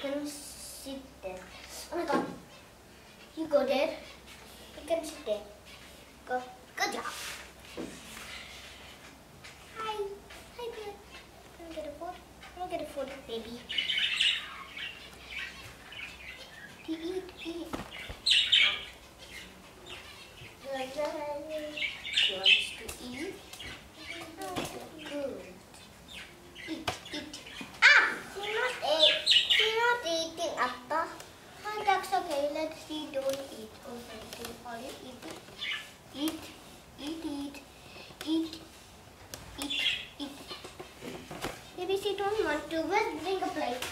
can sit there. Oh my god. You go there. You can sit there. Go. Good job. Hi. Hi, babe. Can I get a food? Can I get a food, baby? Eat, eat. Good. She wants to eat. Oh, good. Eat, eat. Ah! She's not eat. She's not eating, Atta. Ah, that's okay. Let's see. Don't eat. Okay. Are you eating? Eat, eat, eat, eat, eat, eat. Maybe she don't want to. Let's bring a plate.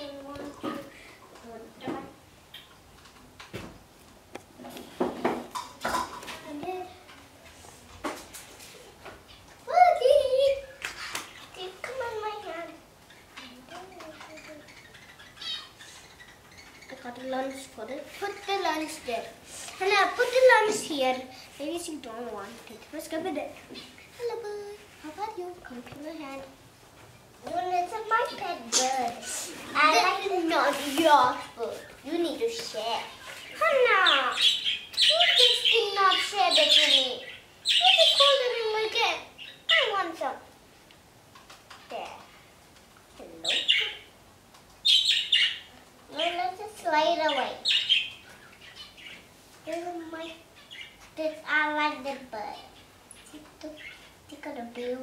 And one, two, three, and then Boogie! Dude, come on my hand. Lunch for. Put the lunch there. And I put the lunch here. Maybe she don't want it. Let's go with it. Hello, bird. How are you? Come to my hand. No, it's my pet bird. I like not your bird. You need to share. Hannah, you just did not share that to me. You just called it again. I want some. There. Hello. No, let's just slide away. This is my. This I like the bird. Look, at the blue.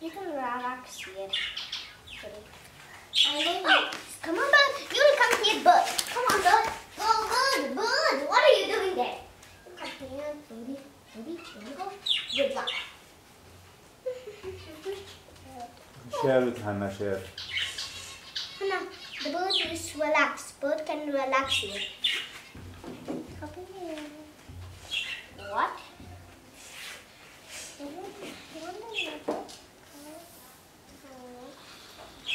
You can relax here. I don't. Come on, bird. You will come here, bird. Come on, bird. Go, bird, bird. What are you doing there? You come here, birdie. Here you go. Good job. Share with Hannah, share. Hannah, the bird is relaxed. Bird can relax here. Come here. What?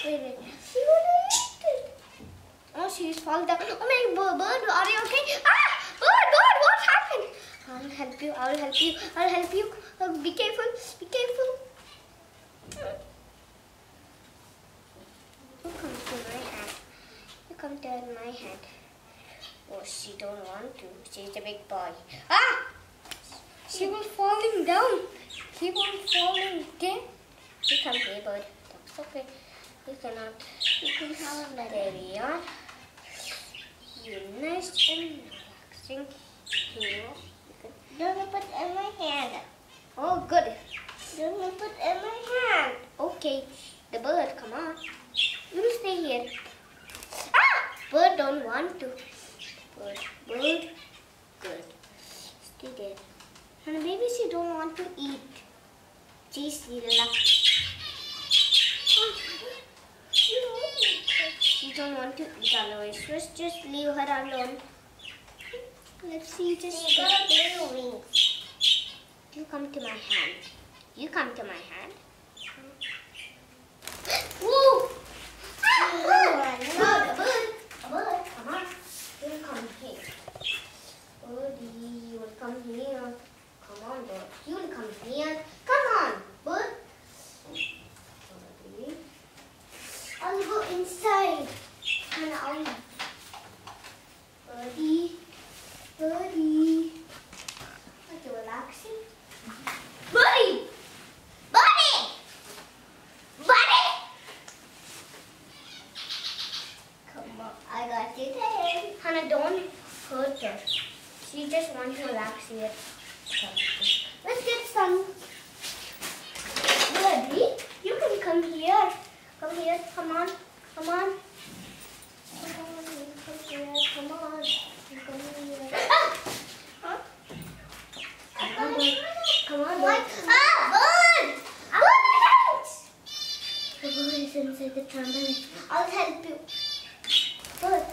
Wait, wait. She wanna eat it. Oh, she's falling down. Oh my bird, bird, are you okay? Ah! Bird, bird, what happened? I'll help you, I'll help you, I'll help you. Uh, be careful, be careful. You come to my hand. You come to my hand. Oh, she don't want to. She's a big boy. Ah! She was falling down. She was falling again. You come here, bird. That's okay. You cannot. You can have a There we are. You nice and relaxing. Here. Don't put in my hand. Oh, good. Don't put in my hand. Okay. The bird, come on. You stay here. Ah! Bird don't want to. Bird, bird. Good. Stay there. And maybe she don't want to eat. She's relaxed. She don't want to eat otherwise. Let's just leave her alone. Let's see just blue wings. you come to my hand. You come to my hand. Whoa! Ah, bird! Bird, a bird, a bird, come on. You come here. Birdie, you will come here. Come on, bird. You will come here. Come on. Birdie. I'll go inside. And I'll... Birdie. Birdie. Are you relaxing? Birdie! Birdie! Come on, I got you there. Hannah, don't hurt her. She just wants to relax here. Let's get some. Ready? You can come here. Come here. Come on. Come on. Come on. Come here. Come on. Come here. Ah! Huh? Come on. Come on. What? Ah! Bird! Ah, bird! The bird is inside the trampoline. I'll help you. Bird.